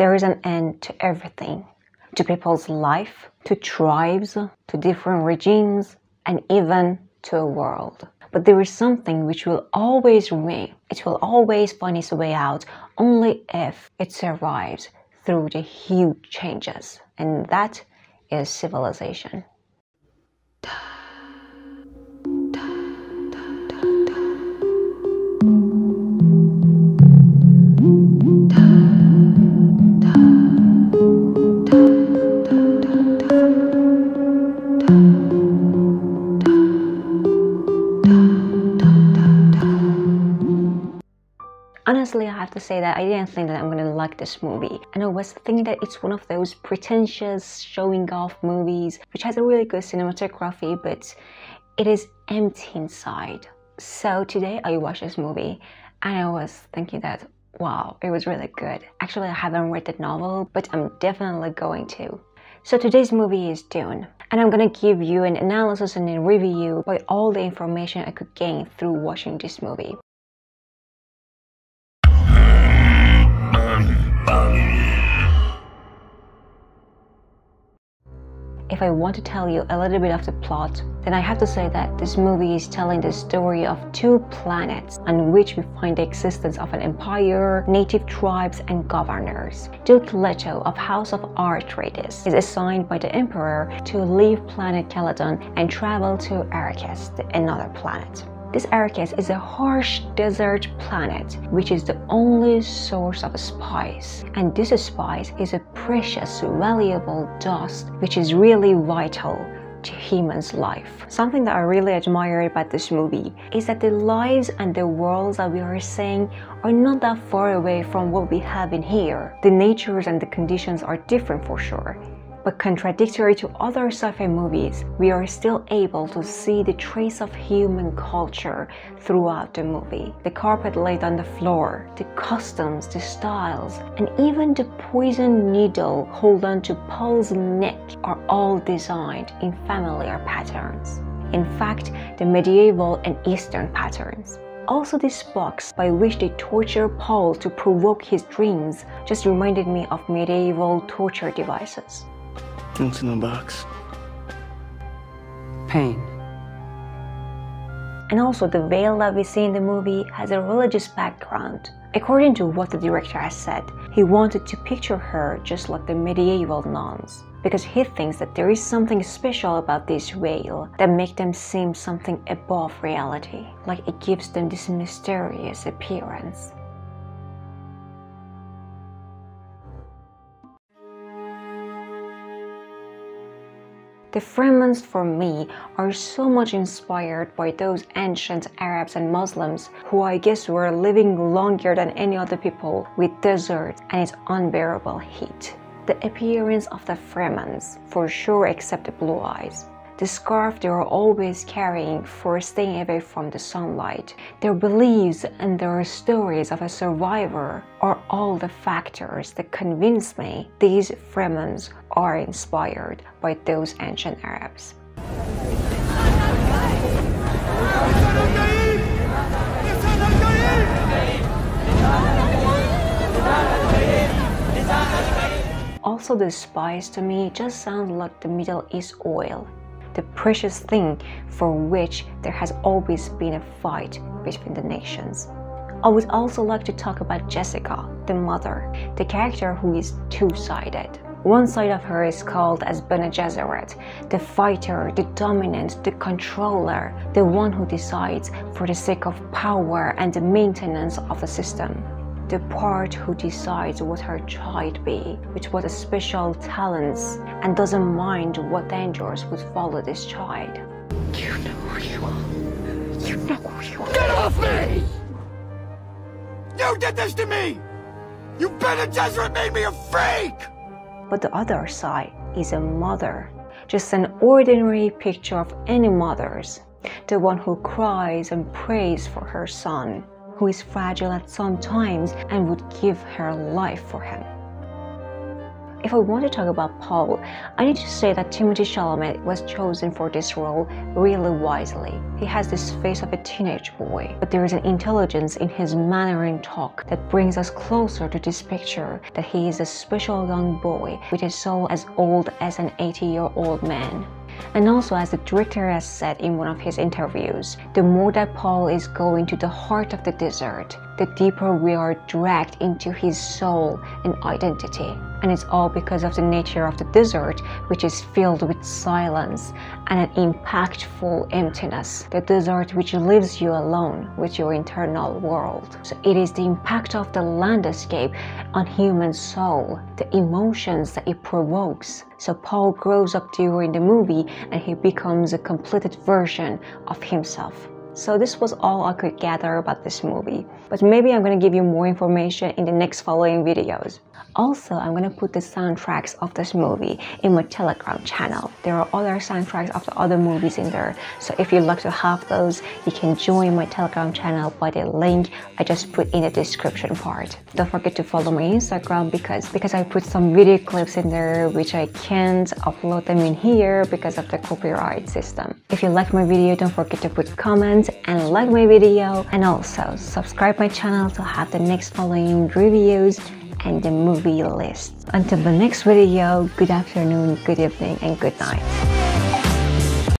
There is an end to everything to people's life, to tribes, to different regimes, and even to a world. But there is something which will always remain. It will always find its way out only if it survives through the huge changes. And that is civilization. Honestly, I have to say that I didn't think that I'm gonna like this movie. And I was thinking that it's one of those pretentious showing off movies which has a really good cinematography, but it is empty inside. So today I watched this movie and I was thinking that wow, it was really good. Actually, I haven't read the novel, but I'm definitely going to. So today's movie is Dune, and I'm gonna give you an analysis and a review by all the information I could gain through watching this movie. If I want to tell you a little bit of the plot, then I have to say that this movie is telling the story of two planets on which we find the existence of an empire, native tribes, and governors. Duke Leto of House of Atreides is assigned by the Emperor to leave planet Caladan and travel to Arrakis, another planet. This Arrakis is a harsh desert planet which is the only source of spice. And this spice is a precious, valuable dust which is really vital to humans' life. Something that I really admire about this movie is that the lives and the worlds that we are seeing are not that far away from what we have in here. The natures and the conditions are different for sure. But contradictory to other sci-fi movies, we are still able to see the trace of human culture throughout the movie. The carpet laid on the floor, the costumes, the styles, and even the poison needle hold on to Paul's neck are all designed in familiar patterns. In fact, the medieval and Eastern patterns. Also, this box by which they torture Paul to provoke his dreams just reminded me of medieval torture devices. What's in the box? Pain. And also, the veil that we see in the movie has a religious background. According to what the director has said, he wanted to picture her just like the medieval nuns because he thinks that there is something special about this veil that make them seem something above reality, like it gives them this mysterious appearance. The Fremens for me are so much inspired by those ancient Arabs and Muslims who I guess were living longer than any other people with desert and its unbearable heat. The appearance of the Fremens for sure except the blue eyes the scarf they are always carrying for staying away from the sunlight, their beliefs and their stories of a survivor are all the factors that convince me these Fremens are inspired by those ancient Arabs. Also, the spice to me just sounds like the Middle East oil the precious thing for which there has always been a fight between the nations. I would also like to talk about Jessica, the mother, the character who is two-sided. One side of her is called as Bene Gesserit, the fighter, the dominant, the controller, the one who decides for the sake of power and the maintenance of the system the part who decides what her child be, which was a special talents and doesn't mind what dangers would follow this child. You know who you are. You know who you are. Get off me! You did this to me! You Bene Gesserit made me a freak! But the other side is a mother. Just an ordinary picture of any mother's. The one who cries and prays for her son who is fragile at some times and would give her life for him. If I want to talk about Paul, I need to say that Timothée Chalamet was chosen for this role really wisely. He has this face of a teenage boy, but there is an intelligence in his manner and talk that brings us closer to this picture that he is a special young boy with a soul as old as an 80 year old man. And also, as the director has said in one of his interviews, the more that Paul is going to the heart of the desert, the deeper we are dragged into his soul and identity. And it's all because of the nature of the desert, which is filled with silence and an impactful emptiness. The desert which leaves you alone with your internal world. So it is the impact of the landscape on human soul, the emotions that it provokes. So Paul grows up during the movie and he becomes a completed version of himself. So this was all I could gather about this movie. But maybe I'm gonna give you more information in the next following videos. Also, I'm gonna put the soundtracks of this movie in my Telegram channel. There are other soundtracks of the other movies in there. So if you'd like to have those, you can join my Telegram channel by the link I just put in the description part. Don't forget to follow my Instagram because because I put some video clips in there which I can't upload them in here because of the copyright system. If you like my video, don't forget to put comments and like my video and also subscribe my channel to have the next following reviews and the movie list. Until the next video, good afternoon, good evening, and good night.